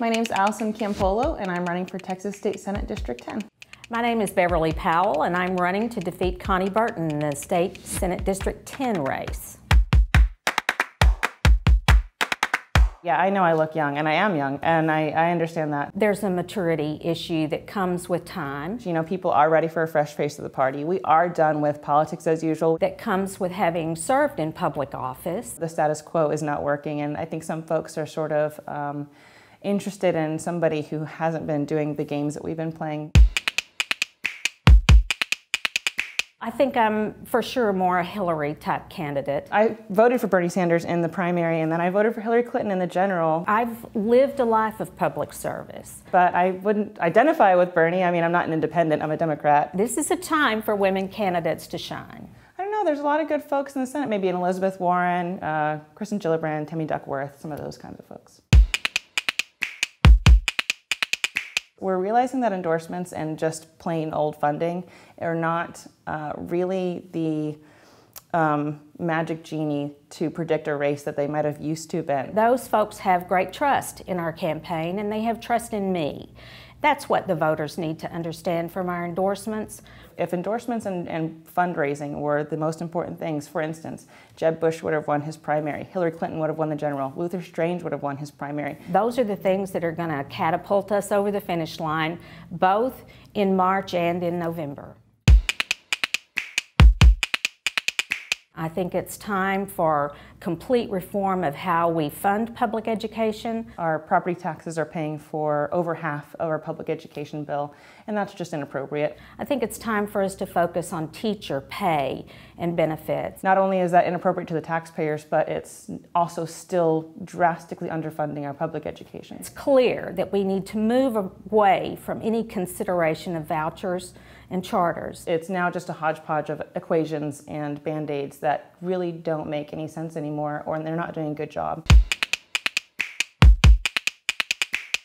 My name is Allison Campolo, and I'm running for Texas State Senate District 10. My name is Beverly Powell, and I'm running to defeat Konni Burton in the State Senate District 10 race. Yeah, I know I look young, and I am young, and I, I, understand that. There's a maturity issue that comes with time. You know, people are ready for a fresh face of the party. We are done with politics as usual. That comes with having served in public office. The status quo is not working, and I think some folks are sort of um, interested in somebody who hasn't been doing the games that we've been playing. I think I'm for sure more a Hillary type candidate. I voted for Bernie Sanders in the primary and then I voted for Hillary Clinton in the general. I've lived a life of public service. But I wouldn't identify with Bernie. I mean, I'm not an independent, I'm a Democrat. This is a time for women candidates to shine. I don't know, there's a lot of good folks in the Senate, maybe an Elizabeth Warren, uh, Kirsten Gillibrand, Tammy Duckworth, some of those kinds of folks. We're realizing that endorsements and just plain old funding are not uh, really the um, magic genie to predict a race that they might have used to been. Those folks have great trust in our campaign and they have trust in me. That's what the voters need to understand from our endorsements. If endorsements and, and, fundraising were the most important things, for instance, Jeb Bush would have won his primary, Hillary Clinton would have won the general, Luther Strange would have won his primary. Those are the things that are going to catapult us over the finish line, both in March and in November. I think it's time for complete reform of how we fund public education. Our property taxes are paying for over half of our public education bill, and that's just inappropriate. I think it's time for us to focus on teacher pay and benefits. Not only is that inappropriate to the taxpayers, but it's also still drastically underfunding our public education. It's clear that we need to move away from any consideration of vouchers and charters. It's now just a hodgepodge of equations and band-aids that really don't make any sense anymore or they're not doing a good job.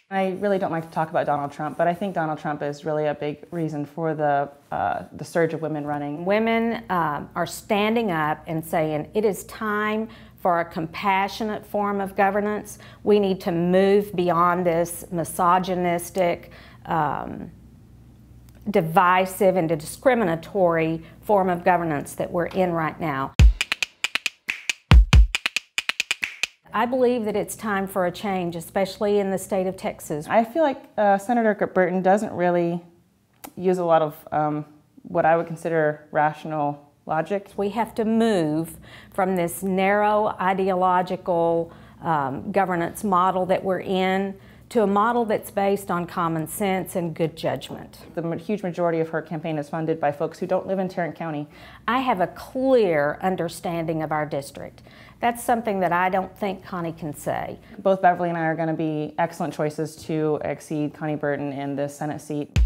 I really don't like to talk about Donald Trump, but I think Donald Trump is really a big reason for the, uh, the surge of women running. Women um, are standing up and saying it is time for a compassionate form of governance. We need to move beyond this misogynistic, um, divisive, and discriminatory form of governance that we're in right now. I believe that it's time for a change, especially in the state of Texas. I feel like uh, Senator Burton doesn't really use a lot of um, what I would consider rational logic. We have to move from this narrow ideological um, governance model that we're in to a model that's based on common sense and good judgment. The huge majority of her campaign is funded by folks who don't live in Tarrant County. I have a clear understanding of our district. That's something that I don't think Konni can say. Both Beverly and I are going to be excellent choices to exceed Konni Burton in this Senate seat.